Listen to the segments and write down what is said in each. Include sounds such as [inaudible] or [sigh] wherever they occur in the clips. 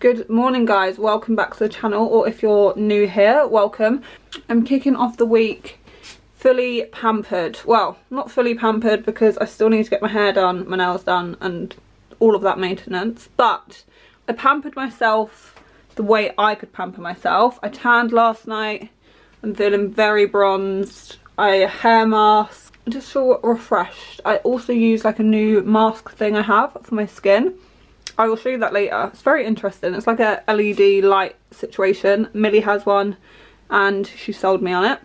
Good morning guys, welcome back to the channel or if you're new here, welcome. I'm kicking off the week fully pampered. Well, not fully pampered because I still need to get my hair done, my nails done and all of that maintenance. But I pampered myself the way I could pamper myself. I tanned last night. I'm feeling very bronzed. I hair mask. I just feel refreshed. I also use like a new mask thing I have for my skin. I will show you that later. It's very interesting. It's like a LED light situation. Millie has one and she sold me on it.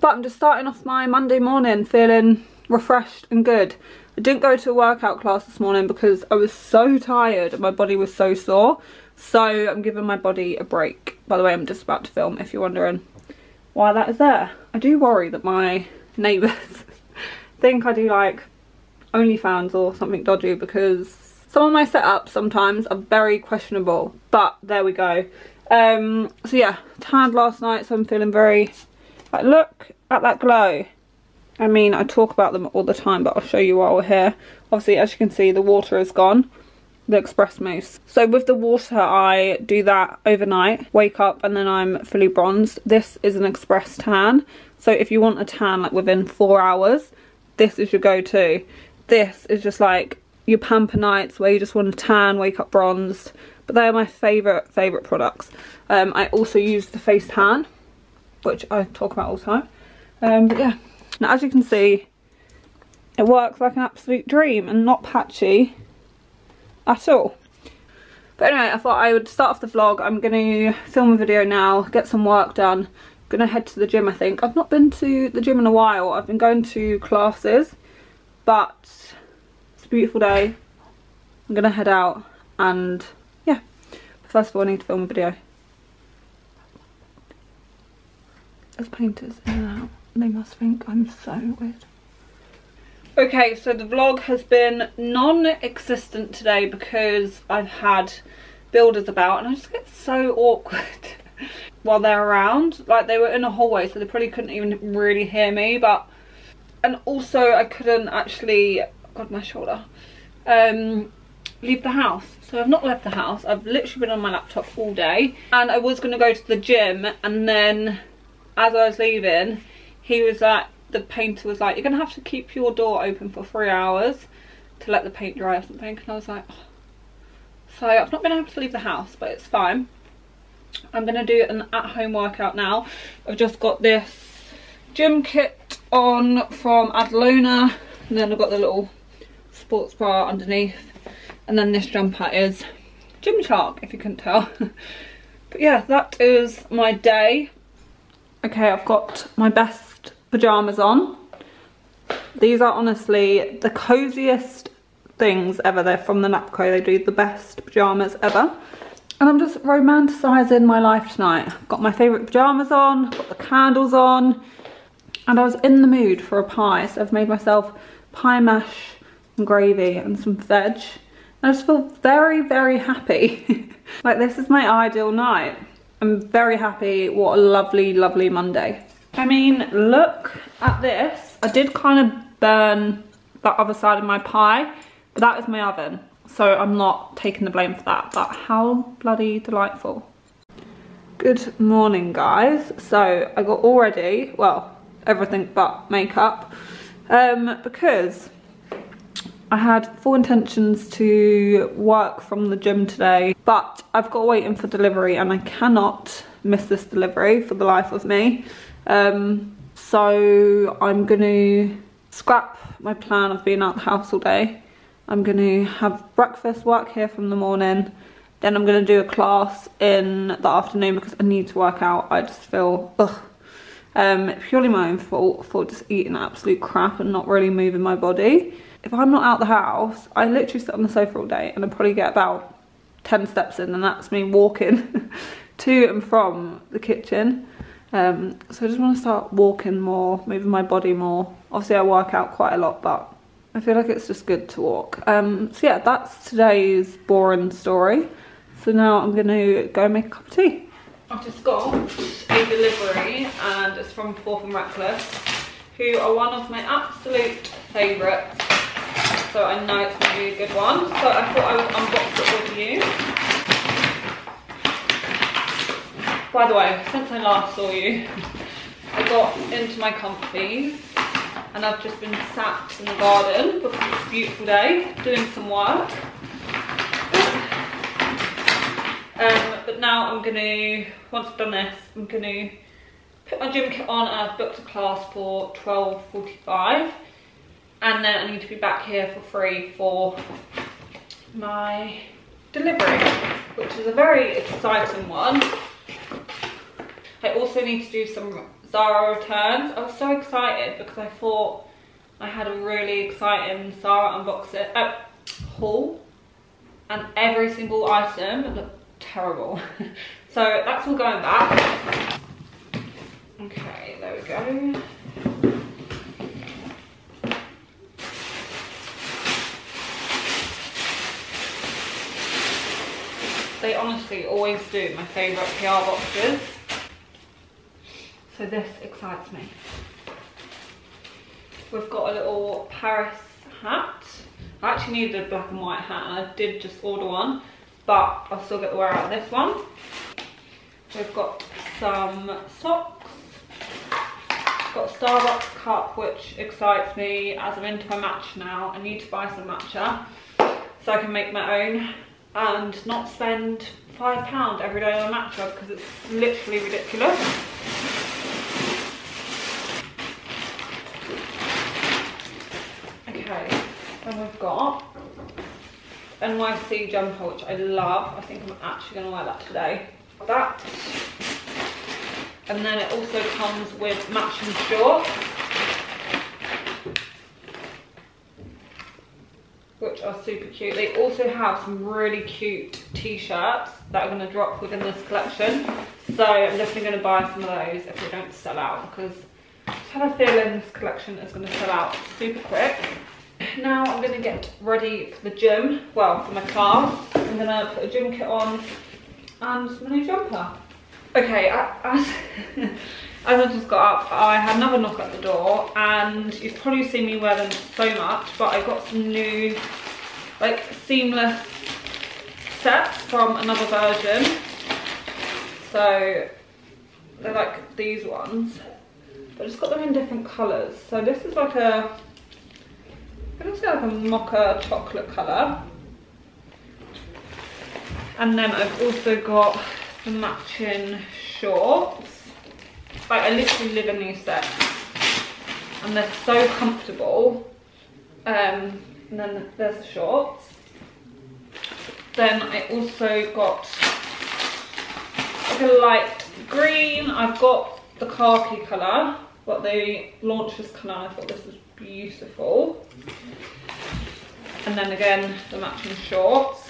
But I'm just starting off my Monday morning feeling refreshed and good. I didn't go to a workout class this morning because I was so tired and my body was so sore. So I'm giving my body a break. By the way, I'm just about to film if you're wondering why that is there. I do worry that my neighbours [laughs] think I do like OnlyFans or something dodgy because some of my setups sometimes are very questionable, but there we go. Um, so yeah, tanned last night, so I'm feeling very, like look at that glow. I mean, I talk about them all the time, but I'll show you while we're here. Obviously, as you can see, the water is gone, the express mousse. So with the water, I do that overnight, wake up, and then I'm fully bronzed. This is an express tan. So if you want a tan like within four hours, this is your go-to. This is just like your pamper nights where you just want to tan, wake up bronzed. But they are my favourite, favourite products. Um, I also use the face tan, which I talk about all the time. Um, but yeah, now as you can see, it works like an absolute dream and not patchy at all. But anyway, I thought I would start off the vlog. I'm going to film a video now, get some work done. Going to head to the gym, I think. I've not been to the gym in a while. I've been going to classes, but a beautiful day. I'm gonna head out and yeah. But first of all I need to film a video. As painters in and out. They must think I'm so weird. Okay, so the vlog has been non-existent today because I've had builders about and I just get so awkward [laughs] while they're around. Like they were in a hallway so they probably couldn't even really hear me but and also I couldn't actually god my shoulder. Um leave the house. So i've not left the house. I've literally been on my laptop all day. And i was going to go to the gym and then as i was leaving he was like the painter was like you're gonna have to keep your door open for three hours to let the paint dry or something. And i was like oh. so i've not been able to leave the house but it's fine. I'm gonna do an at-home workout now. I've just got this gym kit on from Adanola and then I've got the little sports bra underneath. And then this jumper is Gymshark if you couldn't tell. [laughs] But yeah that is my day. Okay I've got my best pyjamas on. These are honestly the coziest things ever. They're from the Nap Co. They do the best pyjamas ever. And I'm just romanticising my life tonight. Got my favourite pyjamas on got the candles on. And I was in the mood for a pie so I've made myself pie mash gravy and some veg. I just feel very, very happy. [laughs] like this is my ideal night. I'm very happy. What a lovely, lovely Monday. I mean, look at this. I did kind of burn that other side of my pie, but that is my oven. So I'm not taking the blame for that, but how bloody delightful. Good morning, guys. So I got all ready, well, everything but makeup, um, because I had full intentions to work from the gym today, but I've got waiting for delivery and I cannot miss this delivery for the life of me. Um, so I'm gonna scrap my plan of being out the house all day. I'm gonna have breakfast, work here from the morning, then I'm gonna do a class in the afternoon because I need to work out. I just feel, ugh. Um, purely my own fault for just eating absolute crap and not really moving my body if I'm not out the house, I literally sit on the sofa all day and I probably get about 10 steps in and that's me walking [laughs] to and from the kitchen. Um, so I just want to start walking more, moving my body more. Obviously I work out quite a lot, but I feel like it's just good to walk. Um, so yeah, that's today's boring story. So now I'm going to go make a cup of tea. I've just got a delivery and it's from 4th & Reckless who are one of my absolute favourites. So I know it's going to be a good one. So I thought I would unbox it with you. By the way, since I last saw you, I got into my comfies and I've just been sat in the garden because it's a beautiful day doing some work. Um, but now I'm gonna, once I've done this, I'm gonna put my gym kit on and I've booked a class for 12.45 and then I need to be back here for free for my delivery, which is a very exciting one. I also need to do some Zara returns. I was so excited because I thought I had a really exciting Zara unboxing uh, haul and every single item looked terrible. [laughs] so that's all going back. Okay, there we go. They honestly always do my favourite PR boxes. So this excites me. We've got a little Paris hat. I actually needed a black and white hat and I did just order one, but I'll still get the wear out of this one. We've got some socks. Got Starbucks cup, which excites me as I'm into my matcha now. I need to buy some matcha so I can make my own and not spend five pound every day on a matcha because it's literally ridiculous. Okay, then we've got NYC jumper, which I love. I think I'm actually gonna wear that today. That. And then it also comes with matching shorts. Which are super cute. They also have some really cute t-shirts that are going to drop within this collection. So I'm definitely going to buy some of those if they don't sell out because I have a feeling this collection is going to sell out super quick. Now I'm going to get ready for the gym, well for my class. I'm going to put a gym kit on and my new jumper. Okay, [laughs] as I just got up, I had another knock at the door and you've probably seen me wear them so much, but I got some new like seamless sets from another version. So they're like these ones. But I just got them in different colours. So this is like a, it looks like a mocha chocolate colour. And then I've also got the matching shorts. Like I literally live in these sets. And they're so comfortable. Um, and then there's the shorts. Then I also got like a light green. I've got the khaki colour, but they launched this colour I thought this was beautiful. And then again, the matching shorts.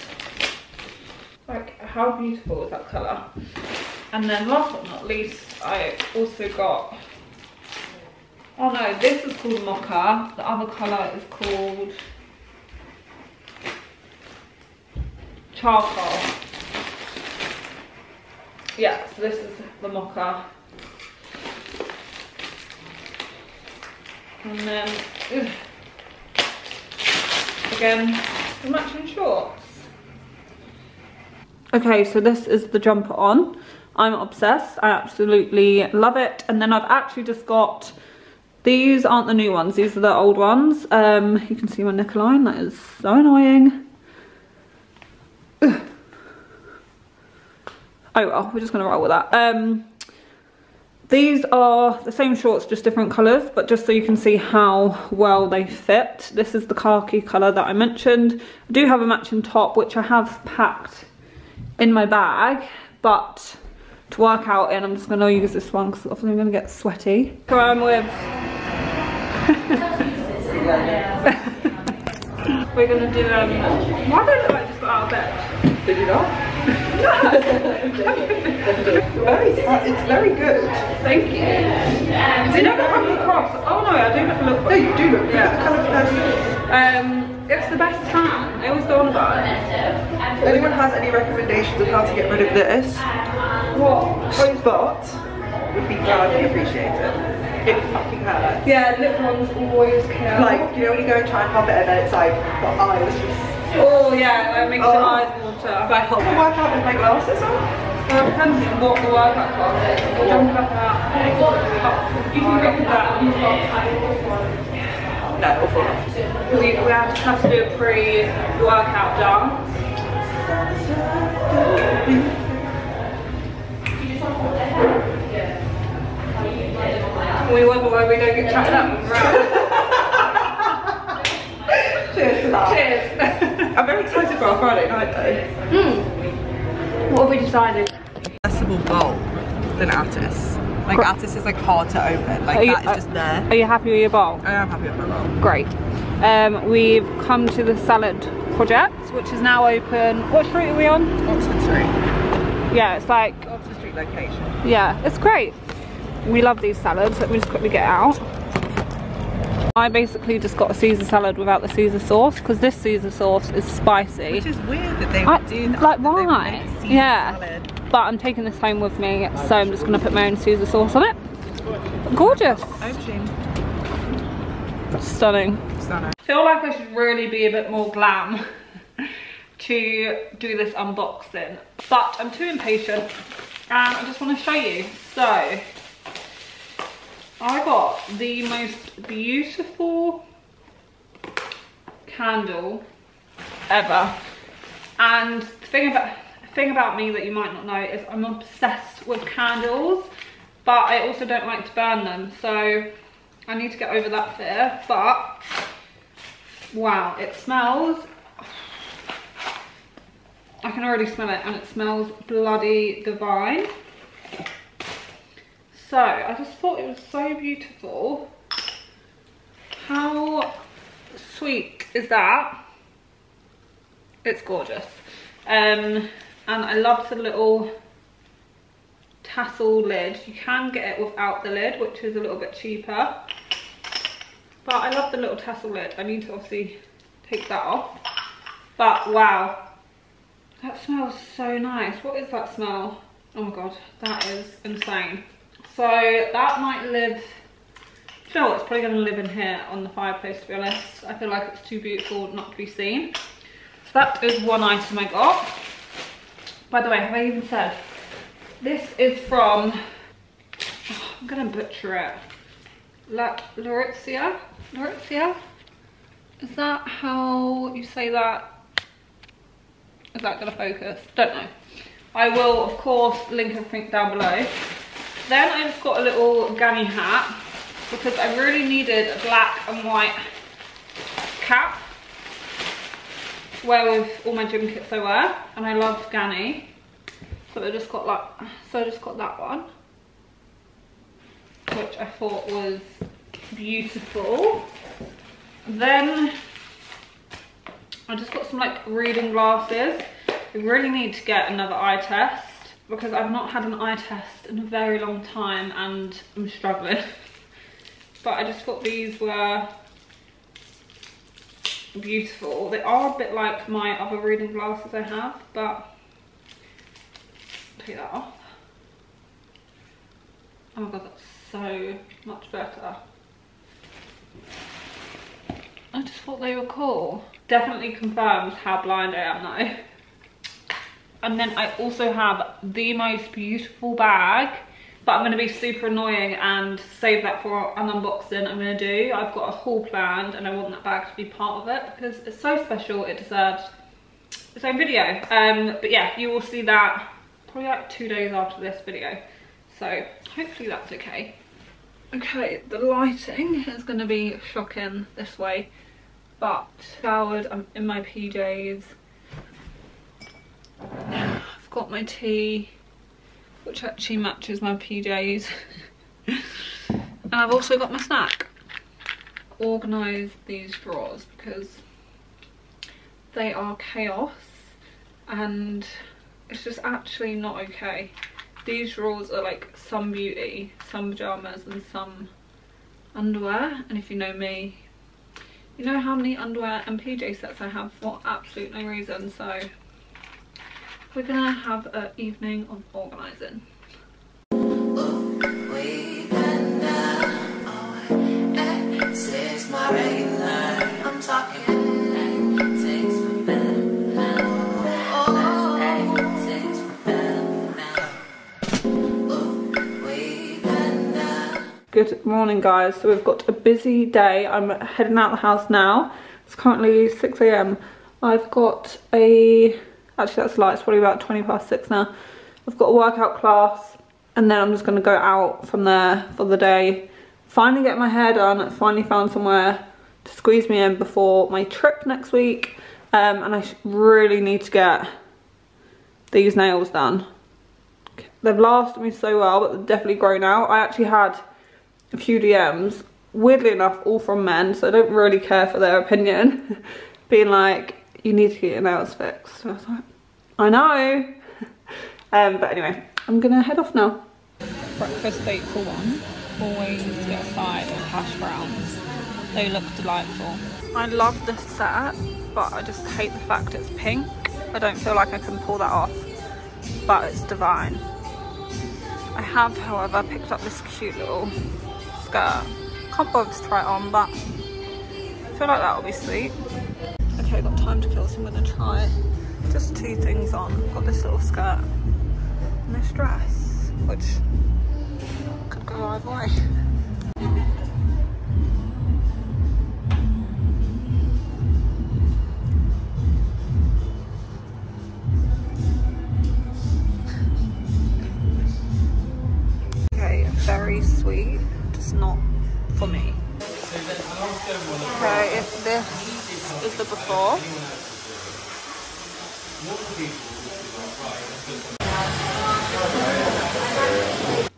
Like, how beautiful is that colour? And then last but not least, I also got, oh no, this is called Mocha. The other colour is called charcoal. Yeah, so this is the mocha. And then, ugh, again, the matching shorts. Okay, so this is the jumper on. I'm obsessed, I absolutely love it. And then I've actually just got, these aren't the new ones, these are the old ones. Um, you can see my neckline, that is so annoying. oh well, we're just gonna roll with that. Um, these are the same shorts, just different colours, but just so you can see how well they fit. This is the khaki colour that I mentioned. I do have a matching top, which I have packed in my bag, but to work out in, I'm just gonna use this one because obviously I'm gonna get sweaty. So I'm with... [laughs] We're gonna do, um, why don't I look like I just got out of bed? Did you not? [laughs] very, it's very good. Thank you. They don't come across. Oh no, I do look. No, you do look. Yeah. Kind of. Um, it's the best tan. I always go on about it. If anyone has any recommendations of how to get rid of this What? spot, would be gladly appreciated. it fucking hurts. Yeah, lip ones always kill. Like, you know when you go and try and pop it and then it's like, the eyes just... oh yeah, it makes your Oh. eyes water. Like, hold the workout with my glasses on. Well, it depends on what the workout class is. We'll jump up out. You can go that. No, awful. We, we have to do a pre-workout dance. We wonder why we don't get chatted up. Right. Cheers. Cheers. I'm very excited for our Friday night though. Hmm. what have we decided? Accessible bowl than Attis. Like Cor- Attis is like hard to open. Like Are you- that is just there. Are you happy with your bowl? I am happy with my bowl. Great. Um, we've come to the salad project, which is now open. What street are we on? Oxford Street. Yeah, it's like Oxford Street location. Yeah, it's great. We love these salads. Let me just quickly get out. I basically just got a Caesar salad without the Caesar sauce because this Caesar sauce is spicy. Which is weird that they I- would do that. like, that they would why? Yeah. salad. But I'm taking this home with me, so I'm just gonna put my own Caesar sauce on it. Gorgeous. Aubergine. I feel like I should really be a bit more glam [laughs] to do this unboxing, but I'm too impatient and I just want to show you. So, I got the most beautiful candle ever. And the thing about, thing about me that you might not know is I'm obsessed with candles, but I also don't like to burn them. So I need to get over that fear, but wow, it smells, I can already smell it and it smells bloody divine. So I just thought it was so beautiful. How sweet is that? It's gorgeous. Um, and I love the little tassel lid. You can get it without the lid, which is a little bit cheaper. But I love the little tassel lid. I need to obviously take that off. But wow, that smells so nice. What is that smell? Oh my god, that is insane. So that might live, you know what, it's probably going to live in here on the fireplace to be honest. I feel like it's too beautiful not to be seen. So that is one item I got. By the way, have I even said? This is from, oh, I'm going to butcher it. La Laurizia? Laurizia? Is that how you say that? Is that to focus? Don't know. I will, of course, link everything down below. Then I've got a little Ganni hat because I really needed a black and white cap to wear with all my gym kits I wear. And I love Ganni. So I just got like, so I just got that one. Which I thought was beautiful. Then I just got some like reading glasses. I really need to get another eye test because I've not had an eye test in a very long time and I'm struggling. [laughs] But I just thought these were beautiful. They are a bit like my other reading glasses I have, but take that off. Oh my god, that's so much better. I just thought they were cool. Definitely confirms how blind I am now. And then I also have the most beautiful bag, but I'm gonna be super annoying and save that for an unboxing I'm gonna do. I've got a haul planned and I want that bag to be part of it because it's so special, it deserves its own video. Um, but yeah, you will see that probably like two days after this video. So hopefully that's okay. Okay, the lighting is gonna be shocking this way, but showered, I'm in my PJs. I've got my tea, which actually matches my PJs. [laughs] and I've also got my snack. Organise these drawers because they are chaos and it's just actually not okay. These drawers are like some beauty, some pyjamas and some underwear. And if you know me, you know how many underwear and PJ sets I have for absolute no reason. So we're gonna have an evening of organising. Morning guys. So we've got a busy day. I'm heading out the house now. It's currently 6 a.m i've got a actually that's light it's probably about 20 past 6 now. I've got a workout class and then i'm just going to go out from there for the day. Finally get my hair done. Finally found somewhere to squeeze me in before my trip next week. Um, and i really need to get these nails done. They've lasted me so well but they've definitely grown out. I actually had a few DMs, weirdly enough, all from men, so I don't really care for their opinion, [laughs] being like, you need to get your nails fixed. So I was like, I know. [laughs] um, but anyway, I'm gonna head off now. Breakfast date for one. Always get a side of hash browns. They look delightful. I love this set, but I just hate the fact it's pink. I don't feel like I can pull that off, but it's divine. I have, however, picked up this cute little skirt. Can't bother to try it on, but I feel like that'll be sweet. Okay, got time to kill, so I'm gonna try just two things on. Got this little skirt and this dress, which could go either way. Okay, very sweet not for me. Okay, if this is the before.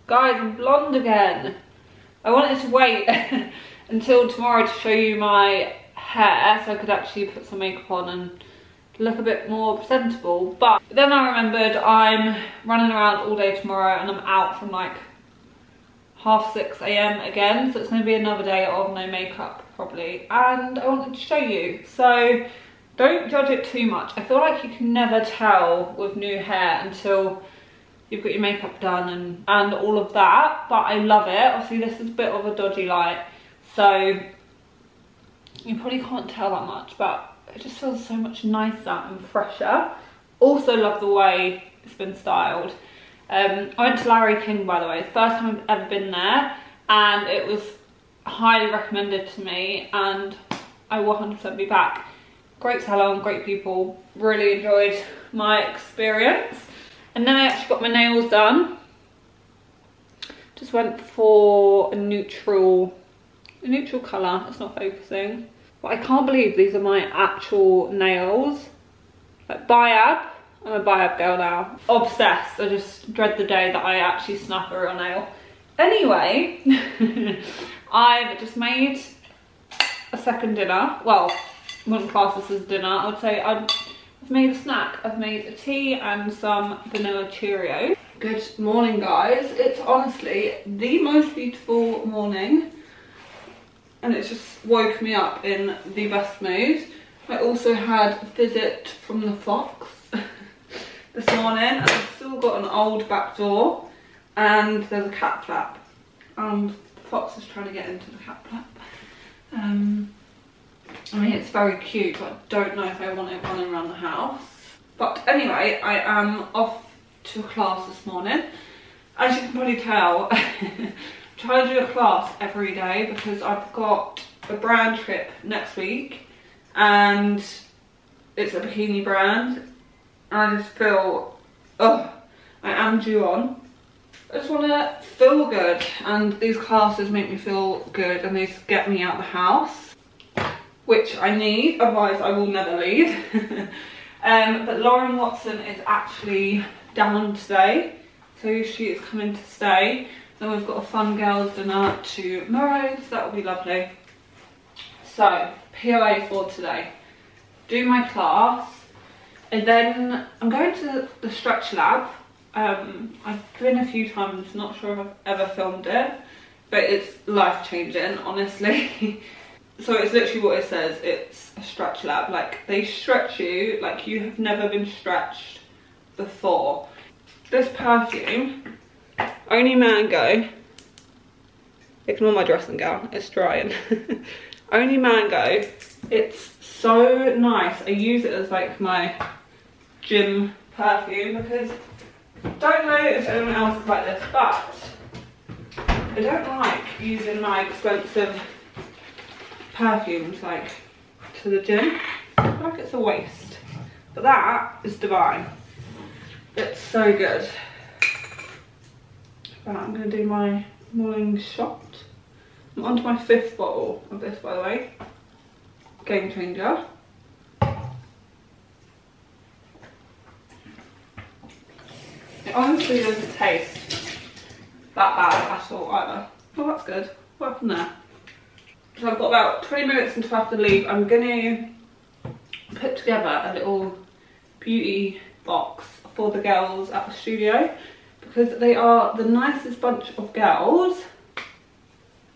Guys, I'm blonde again. I wanted to wait [laughs] until tomorrow to show you my hair so I could actually put some makeup on and look a bit more presentable. But then I remembered I'm running around all day tomorrow and I'm out from like half 6 a.m. again. So it's going to be another day of no makeup probably. And I wanted to show you. So don't judge it too much. I feel like you can never tell with new hair until you've got your makeup done and, and all of that. But I love it. Obviously this is a bit of a dodgy light. So you probably can't tell that much. But it just feels so much nicer and fresher. Also love the way it's been styled. Um, I went to Larry King, by the way, first time I've ever been there, and it was highly recommended to me, and I will 100% be back. Great salon, great people, really enjoyed my experience. And then I actually got my nails done. Just went for a neutral, a neutral colour, it's not focusing. But I can't believe these are my actual nails. Like BIAB, I'm a BIAB girl now. Obsessed. I just dread the day that I actually snap a real nail. Anyway, [laughs] I've just made a second dinner. Well, wouldn't class this as dinner. I would say I've made a snack. I've made a tea and some vanilla Cheerios. Good morning, guys. It's honestly the most beautiful morning. And it's just woke me up in the best mood. I also had a visit from the fox this morning and I've still got an old back door and there's a cat flap and the fox is trying to get into the cat flap. Um, I mean it's very cute but I don't know if I want it running around the house. But anyway, I am off to class this morning. As you can probably tell, I'm trying to do a class every day because I've got a brand trip next week and it's a bikini brand I just feel, oh, I am due on. I just want to feel good and these classes make me feel good and these get me out of the house, which I need, otherwise I will never leave. [laughs] um, but Lauren Watson is actually down today, so she is coming to stay. Then we've got a fun girls dinner tomorrow, so that will be lovely. So, POA for today. Do my class, and then I'm going to the Stretch Lab. Um, I've been a few times, not sure if I've ever filmed it, but it's life changing, honestly. [laughs] so it's literally what it says, it's a stretch lab. Like they stretch you like you have never been stretched before. This perfume, only mango, ignore my dressing gown, it's drying. [laughs] only mango, it's so nice. I use it as like my gym perfume because don't know if anyone else is like this, but I don't like using my expensive perfumes like to the gym. I feel like it's a waste. But that is divine. It's so good. Right, I'm to do my morning shot. I'm on to my fifth bottle of this, by the way. Game changer. It honestly doesn't taste that bad at all either. Oh, that's good. What happened there? So I've got about 20 minutes until I have to leave. I'm going to put together a little beauty box for the girls at the studio because they are the nicest bunch of girls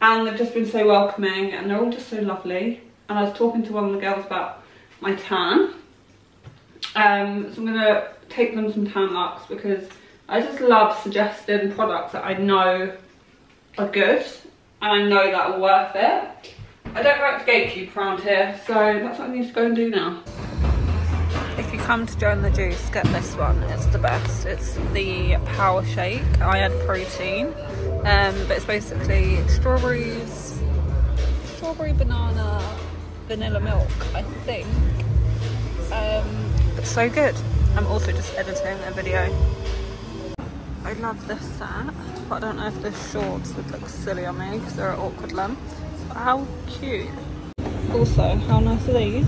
and they've just been so welcoming and they're all just so lovely and I was talking to one of the girls about my tan um, so I'm to take them some Tan-Luxe because I just love suggesting products that I know are good and I know that are worth it. I don't like to gatekeep around here so that's what I need to go and do now. If you come to join the juice get this one. It's the best. It's the power shake. I add protein. Um, but it's basically strawberries strawberry banana vanilla milk i think. Um, it's so good i'm also just editing a video i love this set but i don't know if the shorts would look silly on me because they're an awkward length how cute also how nice are these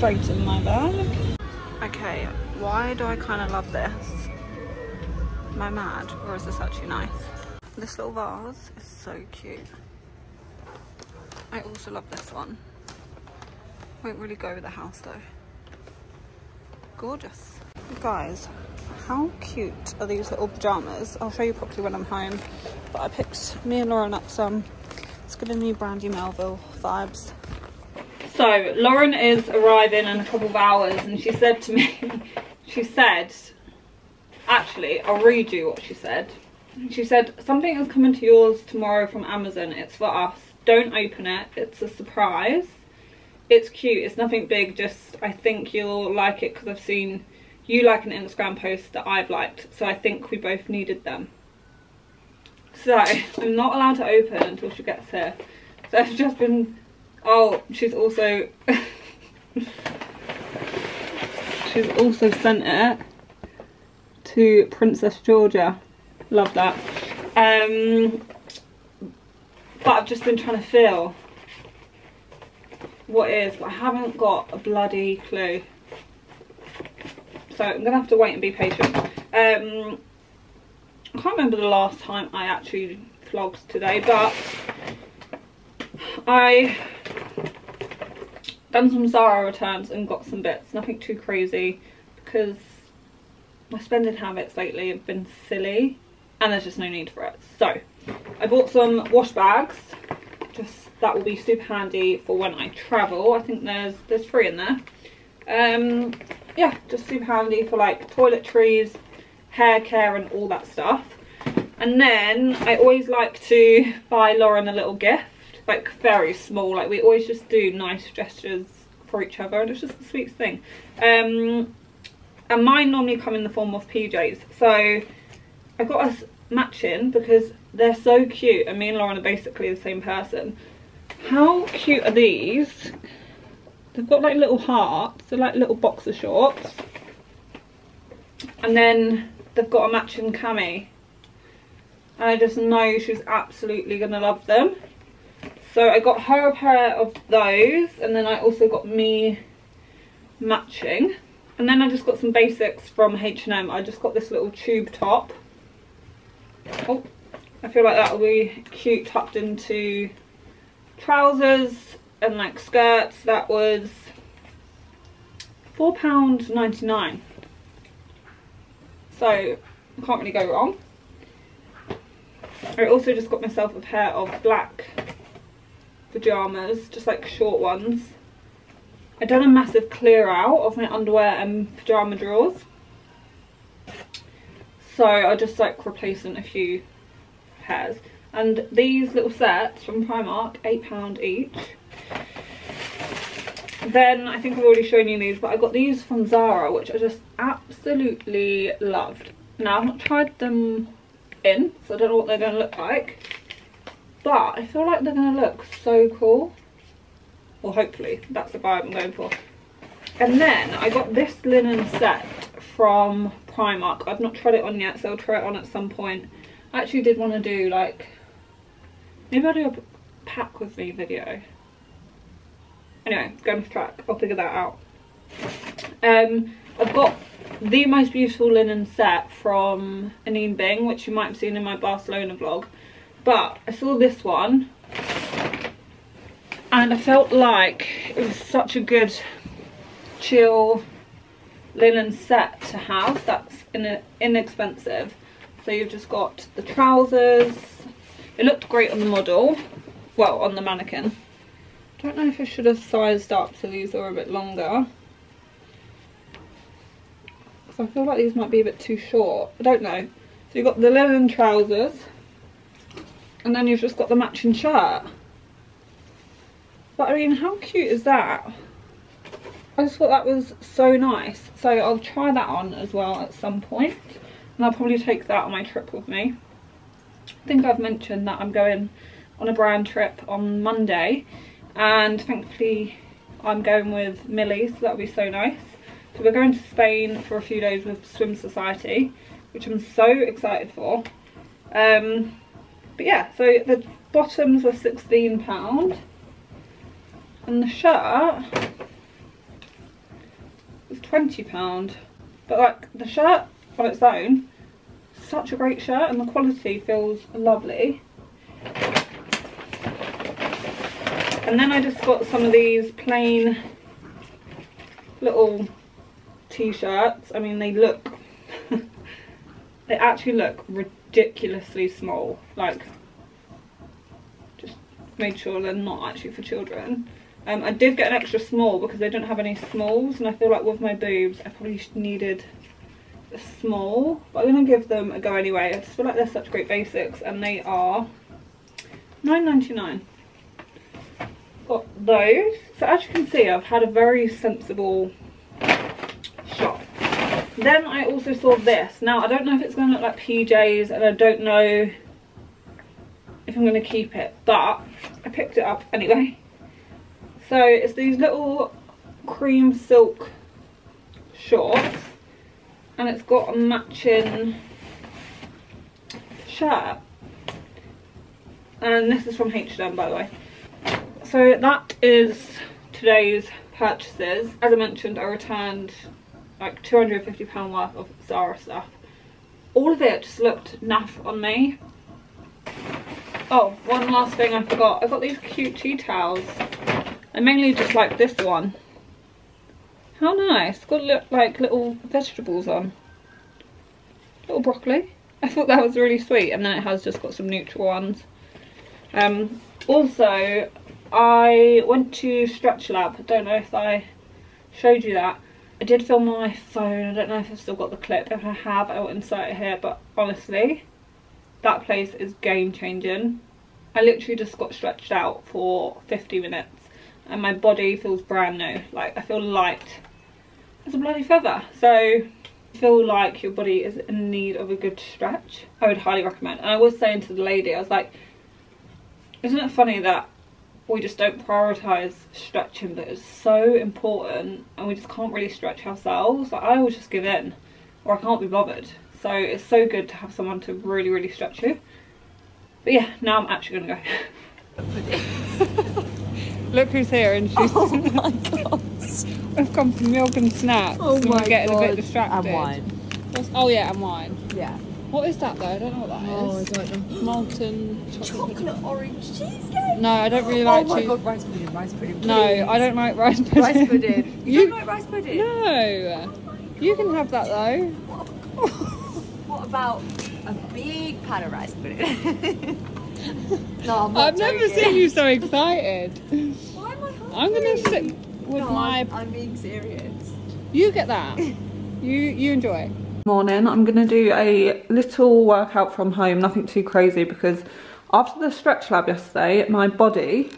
straight in my bag. Okay, why do I kind of love this? Am I mad or is this actually nice? This little vase is so cute. I also love this one. Won't really go with the house though. Gorgeous. Guys, how cute are these little pyjamas? I'll show you properly when I'm home. But I picked me and Lauren up some. It's giving me Brandy Melville vibes. So Lauren is arriving in a couple of hours and she said to me, [laughs] she said, actually, I'll read you what she said. She said, something is coming to yours tomorrow from Amazon. It's for us. Don't open it. It's a surprise. It's cute. It's nothing big. Just, I think you'll like it because I've seen you like an Instagram post that I've liked. So I think we both needed them. So [laughs] I'm not allowed to open until she gets here. So I've just been Oh, she's also [laughs] she's also sent it to Princess Georgia. Love that. Um, but I've just been trying to feel what is, but I haven't got a bloody clue. So I'm gonna have to wait and be patient. Um, I can't remember the last time I actually vlogged today, but I done some Zara returns and got some bits. Nothing too crazy because my spending habits lately have been silly and there's just no need for it. So I bought some wash bags. Just that will be super handy for when I travel. I think there's there's three in there. Um, yeah, just super handy for like toiletries, hair care and all that stuff. And then I always like to buy Lauren a little gift like very small like we always just do nice gestures for each other and it's just the sweetest thing um and mine normally come in the form of pjs so i got us matching because they're so cute and me and lauren are basically the same person how cute are these they've got like little hearts they're like little boxer shorts and then they've got a matching cami and I just know she's absolutely gonna love them so I got her a pair of those and then I also got me matching. And then I just got some basics from H&M. I just got this little tube top. Oh, I feel like that will be cute tucked into trousers and like skirts. That was £4.99. So I can't really go wrong. I also just got myself a pair of black pyjamas, just like short ones. I done a massive clear out of my underwear and pyjama drawers. So I just like replacing a few pairs. And these little sets from Primark, £8 each. Then I think I've already shown you these, but I got these from Zara, which I just absolutely loved. Now I've not tried them in, so I don't know what they're going to look like. But I feel like they're going to look so cool. Well, hopefully, that's the vibe I'm going for. And then I got this linen set from Primark. I've not tried it on yet, so I'll try it on at some point. I actually did want to do like, maybe I'll do a pack with me video. Anyway, going to track, I'll figure that out. Um, I've got the most beautiful linen set from Anine Bing, which you might have seen in my Barcelona vlog. But I saw this one and I felt like it was such a good chill linen set to have that's in inexpensive. So you've just got the trousers. It looked great on the model, well on the mannequin. Don't know if I should have sized up so these are a bit longer. I feel like these might be a bit too short. I don't know. So you've got the linen trousers. And then you've just got the matching shirt. But I mean, how cute is that? I just thought that was so nice. So I'll try that on as well at some point. And I'll probably take that on my trip with me. I think I've mentioned that I'm going on a brand trip on Monday. And thankfully I'm going with Millie, so that'll be so nice. So we're going to Spain for a few days with Swim Society, which I'm so excited for. Um, but yeah, so the bottoms were £16 and the shirt was £20. But like the shirt on its own, such a great shirt and the quality feels lovely. And then I just got some of these plain little t-shirts. I mean, they look, [laughs] they actually look ridiculously small. Like, just made sure they're not actually for children. Um, I did get an extra small because they didn't have any smalls and I feel like with my boobs I probably needed small. But I'm to give them a go anyway. I just feel like they're such great basics and they are 9.99. Got those. So as you can see I've had a very sensible shop. Then I also saw this. Now, I don't know if it's to look like PJs and I don't know if I'm to keep it, but I picked it up anyway. So it's these little cream silk shorts and it's got a matching shirt. And this is from H&M by the way. So that is today's purchases. As I mentioned, I returned like £250 worth of Zara stuff. All of it just looked naff on me. Oh, one last thing I forgot. I got these cute tea towels. I mainly just like this one. How nice. It's got like little vegetables on. Little broccoli. I thought that was really sweet. And then it has just got some neutral ones. Um, also, I went to Stretch Lab. I don't know if I showed you that. I did film on my phone. I don't know if I've still got the clip. If I have, I'll insert it here. But honestly, that place is game changing. I literally just got stretched out for 50 minutes and my body feels brand new. Like I feel light as a bloody feather. So feel like your body is in need of a good stretch. I would highly recommend. And I was saying to the lady, I was like, isn't it funny that we just don't prioritise stretching but it's so important and we just can't really stretch ourselves like I always just give in or I can't be bothered so it's so good to have someone to really really stretch you but yeah now I'm actually gonna go [laughs] [laughs] look who's here and she's oh my god I've come for milk and snacks. Oh and my getting god. a bit distracted. And wine. What's, oh yeah and wine. Yeah. What is that though? I don't know what that is. oh I don't know. [gasps] Molten chocolate, chocolate. orange cheesecake. No I don't really oh like oh my cheese. God rice pudding rice pudding no I don't like rice pudding. Rice pudding. [laughs] You, You- don't like rice pudding? No. Oh you can have that though. What about a big pan of rice pudding? [laughs] no, I'm not I've never seen you so excited. Why am I hungry? I'm gonna sit with No, my. I'm, I'm being serious. You get that. [laughs] You you enjoy. Morning. I'm gonna do a little workout from home. Nothing too crazy because after the stretch lab yesterday, my body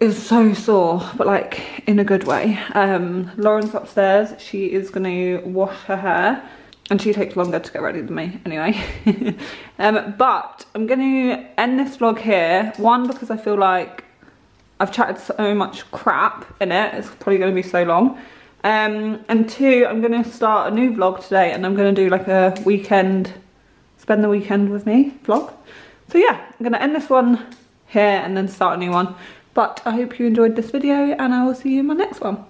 is so sore, but like in a good way. Um, Lauren's upstairs. She is gonna wash her hair. and she takes longer to get ready than me anyway. [laughs] um, but I'm going to end this vlog here. One, because I feel like I've chatted so much crap in it. It's probably going to be so long. Um, and two, I'm going to start a new vlog today and I'm going to do like a weekend, spend the weekend with me vlog. So yeah, I'm going to end this one here and then start a new one. But I hope you enjoyed this video and I will see you in my next one.